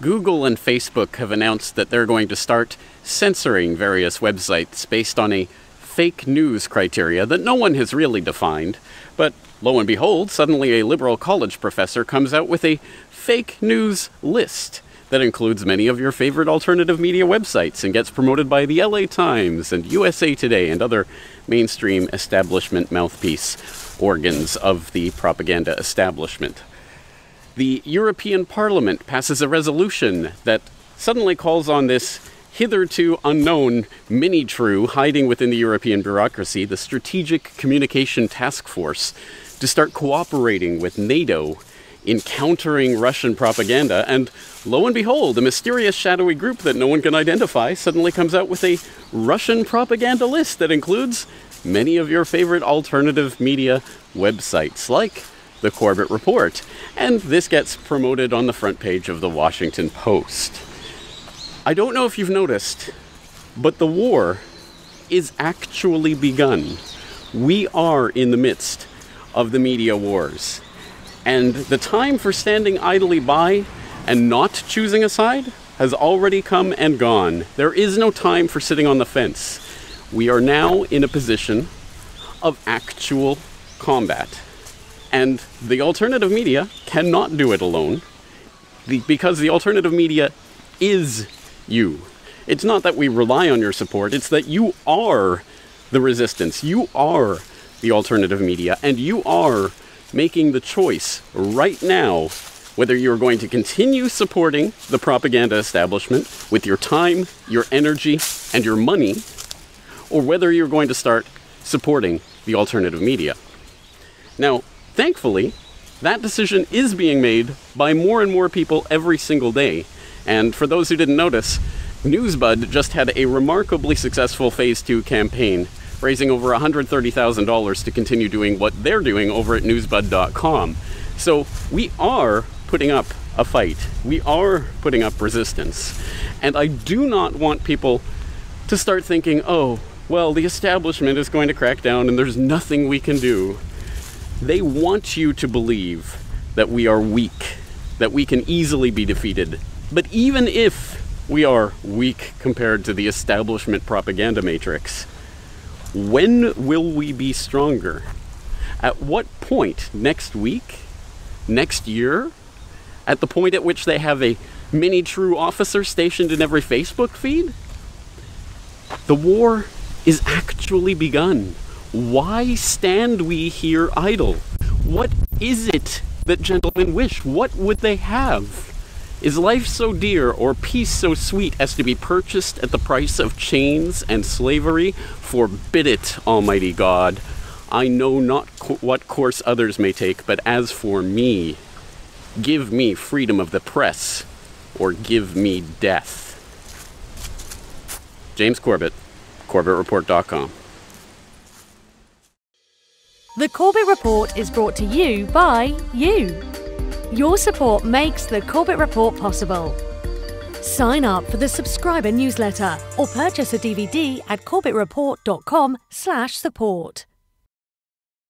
Google and Facebook have announced that they're going to start censoring various websites based on a fake news criteria that no one has really defined. But lo and behold, suddenly a liberal college professor comes out with a fake news list that includes many of your favorite alternative media websites and gets promoted by the LA Times and USA Today and other mainstream establishment mouthpiece organs of the propaganda establishment. The European Parliament passes a resolution that suddenly calls on this hitherto unknown Minitrue hiding within the European bureaucracy, the Strategic Communication Task Force, to start cooperating with NATO in countering Russian propaganda. And lo and behold, a mysterious shadowy group that no one can identify suddenly comes out with a Russian propaganda list that includes many of your favorite alternative media websites, like the Corbett Report. And this gets promoted on the front page of the Washington Post. I don't know if you've noticed, but the war is actually begun. We are in the midst of the media wars. And the time for standing idly by and not choosing a side has already come and gone. There is no time for sitting on the fence. We are now in a position of actual combat. And the alternative media cannot do it alone because the alternative media is you. It's not that we rely on your support, it's that you are the resistance. You are the alternative media, and you are making the choice right now whether you're going to continue supporting the propaganda establishment with your time, your energy, and your money, or whether you're going to start supporting the alternative media. Now, thankfully, that decision is being made by more and more people every single day. And for those who didn't notice, Newsbud just had a remarkably successful phase two campaign raising over $130,000 to continue doing what they're doing over at newsbud.com. So we are putting up a fight. We are putting up resistance. And I do not want people to start thinking, oh, well, the establishment is going to crack down and there's nothing we can do. They want you to believe that we are weak, that we can easily be defeated. But even if we are weak compared to the establishment propaganda matrix, when will we be stronger? At what point? Next week? Next year? At the point at which they have a Minitrue officer stationed in every Facebook feed? The war is actually begun. Why stand we here idle? What is it that gentlemen wish? What would they have? Is life so dear or peace so sweet as to be purchased at the price of chains and slavery? Forbid it, Almighty God. I know not co- what course others may take, but as for me, give me freedom of the press or give me death. James Corbett, CorbettReport.com. The Corbett Report is brought to you by you. Your support makes the Corbett Report possible. Sign up for the subscriber newsletter or purchase a DVD at corbettreport.com/support.